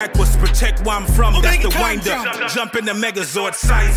backwards, protect where I'm from. That's the it wind up. Jump in the Megazord, size